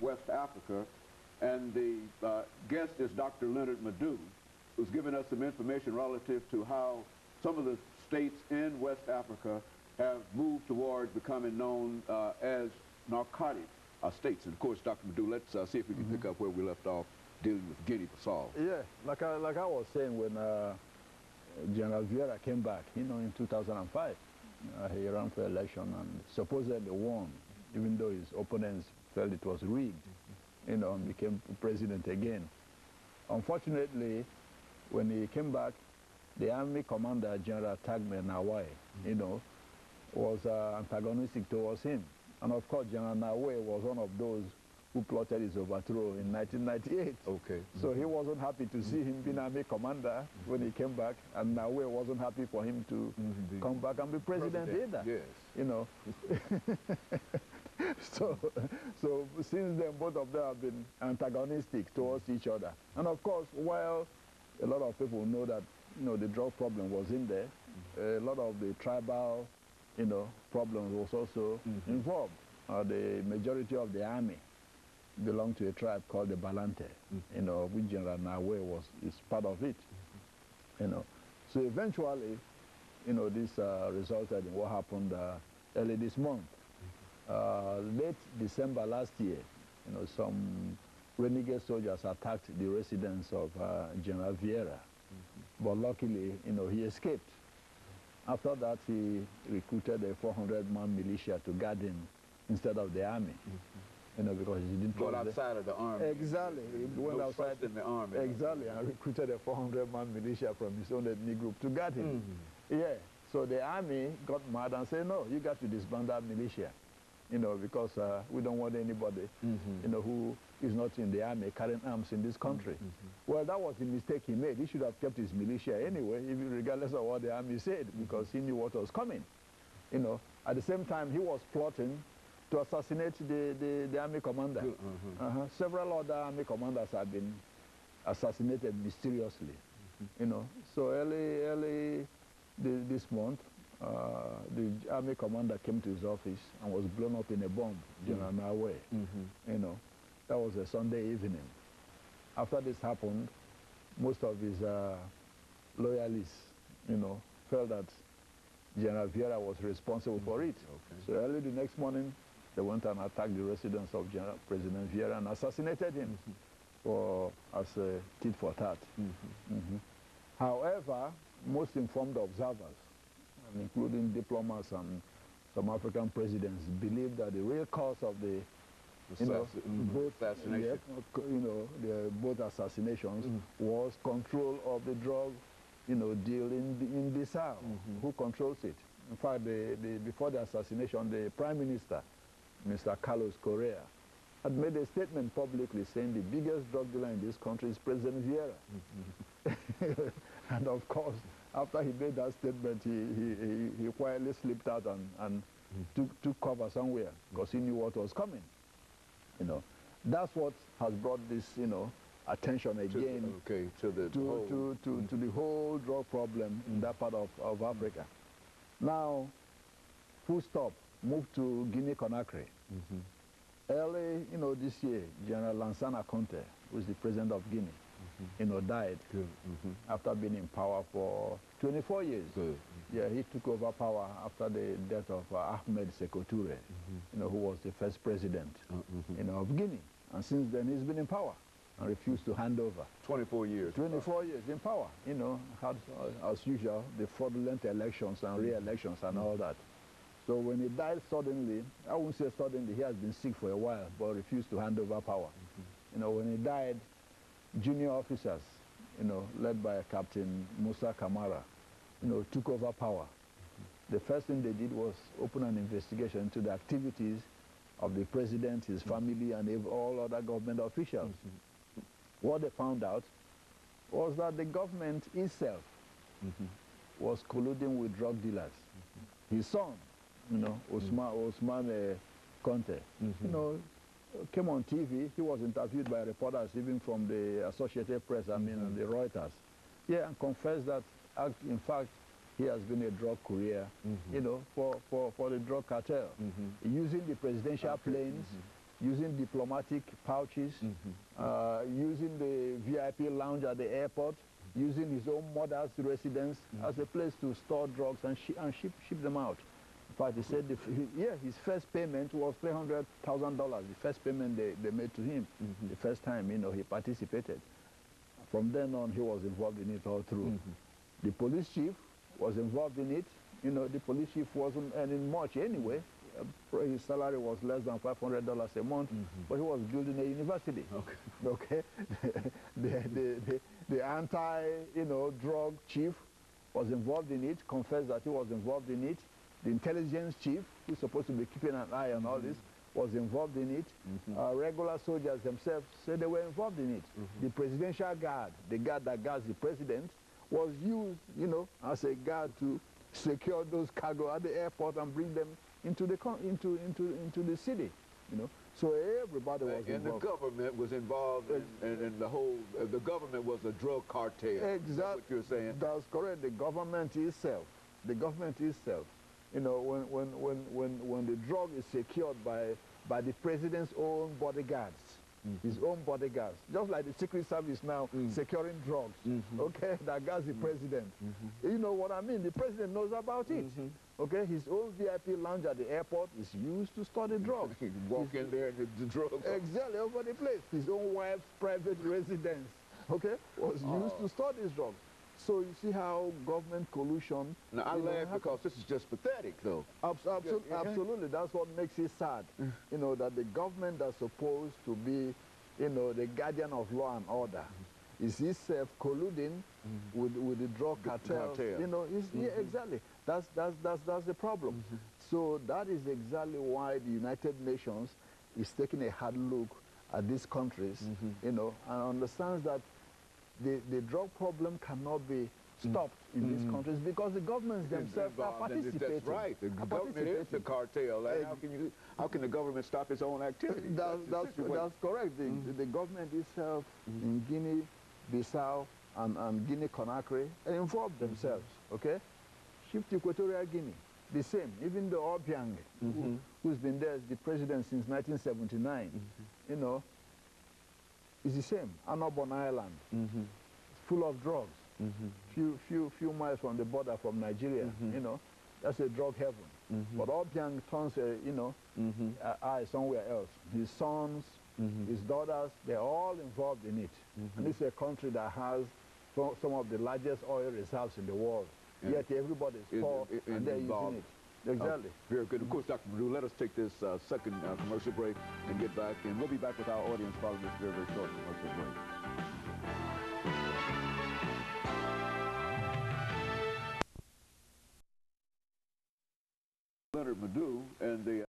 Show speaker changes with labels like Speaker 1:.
Speaker 1: West Africa. And the uh, guest is Dr. Leonard Madu, who's given us some information relative to how some of the states in West Africa have moved toward becoming known uh, as narcotic uh, states. And of course, Dr. Madu, let's uh, see if we can mm -hmm. pick up where we left off dealing with Guinea-Bissau.
Speaker 2: Yeah, like I, like I was saying when uh, General Vieira came back, you know, in 2005, uh, he ran for election and supposedly won, even though his opponents felt it was rigged, you know, and became president again. Unfortunately, when he came back, the army commander, General Tagme Nawai, you know, was uh, antagonistic towards him. And of course, General Nawai was one of those who plotted his overthrow in 1998.
Speaker 1: Okay.
Speaker 2: So he wasn't happy to see him being army commander when he came back, and Nawai wasn't happy for him to mm -hmm. come back and be president, president, either.
Speaker 1: Yes.
Speaker 2: You know. so, so since then, both of them have been antagonistic towards each other. And of course, while a lot of people know that you know the drug problem was in there, a lot of the tribal you know problems was also mm -hmm. involved. Uh, the majority of the army belonged to a tribe called the Balante, mm -hmm. you know, which General Nawai was is part of it. Mm -hmm. You know, so eventually, you know, this uh, resulted in what happened uh, early this month. Uh, late December last year, you know, some renegade soldiers attacked the residence of uh, General Vieira. Mm -hmm. But luckily, you know, he escaped. After that, he recruited a 400-man militia to guard him instead of the army. Mm -hmm. You know, because he didn't
Speaker 1: go outside the, of the army.
Speaker 2: Exactly. He went outside
Speaker 1: in the army.
Speaker 2: Exactly, and recruited a 400-man militia from his own ethnic group to guard him. Mm -hmm. Yeah. So the army got mad and said, no, you got to disband that militia you know, because uh, we don't want anybody, mm -hmm. you know, who is not in the army carrying arms in this country. Mm -hmm. Well, that was the mistake he made. He should have kept his militia anyway, even regardless of what the army said, because he knew what was coming. You know, at the same time, he was plotting to assassinate the, the, the army commander. Uh -huh. Uh -huh. Several other army commanders have been assassinated mysteriously. Mm-hmm. You know, so early, early this month, uh, the army commander came to his office and was blown up in a bomb, General mm -hmm. mm -hmm. You know, that was a Sunday evening. After this happened, most of his uh, loyalists, you know, felt that General Vieira was responsible mm -hmm. for it. Okay. So early the next morning, they went and attacked the residence of General President Vieira and assassinated him mm-hmm. for, as a tit for tat. Mm-hmm. Mm-hmm. However, most informed observers including diplomats and some African presidents, believe that the real cause of the you know,
Speaker 1: mm, both assassination.
Speaker 2: Yeah, you know, the both assassinations mm. was control of the drug, you know, deal in in Bissau. Mm -hmm. Who controls it? In fact, the, the, before the assassination, the prime minister, Mr. Carlos Correia, had made a statement publicly saying the biggest drug dealer in this country is President Vieira. -hmm. and of course, after he made that statement, he, he, he, quietly slipped out and, and mm. took, took cover somewhere because he knew what was coming. You know, that's what has brought this, you know, attention again
Speaker 1: to, okay, to, the
Speaker 2: to, whole, to, to, mm. to, the whole drug problem in that part of, of Africa. Now, full stop, move to Guinea-Conakry. Mm -hmm. Early, you know, this year, General Lansana Conte, who is the president of Guinea, -hmm. you know, died mm -hmm. after being in power for 24 years. Good. Yeah, he took over power after the death of uh, Ahmed Sekou Toure, mm-hmm. you know, who was the first president, mm-hmm. you know, of Guinea. And since then, he's been in power and refused to hand over.
Speaker 1: 24 years.
Speaker 2: 24 years in power, you know, had, uh, as usual, the fraudulent elections and re-elections and all that. So when he died suddenly, I won't say suddenly, he has been sick for a while, but refused to hand over power. Mm -hmm. You know, when he died, junior officers, you know, led by Captain Musa Kamara, you know, took over power. Mm -hmm. The first thing they did was open an investigation into the activities of the president, his mm -hmm. family, and all other government officials. Mm -hmm. What they found out was that the government itself mm-hmm. was colluding with drug dealers. Mm-hmm. His son, you know, Osman, Osman uh, Conte, you mm-hmm. know, came on TV. He was interviewed by reporters, even from the Associated Press, I mean, mm -hmm. the Reuters. Yeah, and confessed that, in fact, he has been a drug courier, mm -hmm. you know, for, for, for the drug cartel, mm -hmm. using the presidential okay. planes, using diplomatic pouches, uh, using the VIP lounge at the airport, using his own mother's residence as a place to store drugs and, shi and ship, ship them out. Fact, he said, the, he, yeah, his first payment was $300,000, the first payment they, they made to him, mm-hmm. the first time, you know, he participated. From then on, he was involved in it all through. Mm-hmm. The police chief was involved in it. You know, the police chief wasn't earning much anyway. Uh, His salary was less than $500 a month, but he was building a university.
Speaker 1: Okay.
Speaker 2: Okay? the, the, the, the anti, you know, drug chief was involved in it, confessed that he was involved in it. The intelligence chief, who's supposed to be keeping an eye on all this, was involved in it. Uh, regular soldiers themselves said they were involved in it. The presidential guard, the guard that guards the president, was used, you know, as a guard to secure those cargo at the airport and bring them into the into into into the city, you know. So everybody was
Speaker 1: And the government was involved in, in, in the whole, uh, the government was a drug cartel.
Speaker 2: Exactly.
Speaker 1: what you're saying?
Speaker 2: That's correct. The government itself, the government itself, you know, when, when, when, when, when the drug is secured by, by the president's own bodyguards, mm-hmm. his own bodyguards, just like the Secret Service now mm-hmm. securing drugs, mm-hmm. okay, that guards the president. You know what I mean? The president knows about it. Okay, his own VIP lounge at the airport is used to store the drugs.
Speaker 1: Walk in there and the, the drugs.
Speaker 2: Exactly, over the place. His own wife's private residence, okay, was oh. used to store these drugs. So you see how government collusion.
Speaker 1: Now, I laugh because this is just pathetic, though.
Speaker 2: Abs- abso-
Speaker 1: Yeah, yeah.
Speaker 2: Absolutely, that's what makes it sad. Mm. you know that the government that's supposed to be, you know, the guardian of law and order, mm-hmm. is itself colluding mm-hmm. with with the drug
Speaker 1: cartel.
Speaker 2: You know, it's, yeah, mm-hmm. exactly. That's that's that's that's the problem. So that is exactly why the United Nations is taking a hard look at these countries, you know, and understands that the, the drug problem cannot be mm. stopped in these mm. countries because the governments themselves are
Speaker 1: Involved in this.
Speaker 2: participating.
Speaker 1: That's right. The government is the cartel. Like, how can you? How can the government stop its own activity?
Speaker 2: That's, that's, that's correct. The, mm. the government itself in Guinea, Bissau, and, and Guinea Conakry involved mm-hmm. themselves. Okay, shift to Equatorial Guinea, the same. Even the Obiang, who, mm-hmm. who's been there as the president since 1979, mm-hmm. you know, is the same. Annobon Island, mm-hmm. full of drugs. Mm-hmm. Few, few, few miles from the border from Nigeria. Mm-hmm. You know, that's a drug heaven. But Obiang turns, a, you know, uh, eye somewhere else. His sons, his daughters, they're all involved in it. And it's a country that has some of the largest oil reserves in the world.
Speaker 1: And
Speaker 2: Yet everybody is
Speaker 1: is-
Speaker 2: poor
Speaker 1: is
Speaker 2: and they're using it. Exactly.
Speaker 1: Oh, very good. Of course, Dr. Perdue, let us take this uh, second uh, commercial break and get back. And we'll be back with our audience following this very, very short commercial break. Leonard and the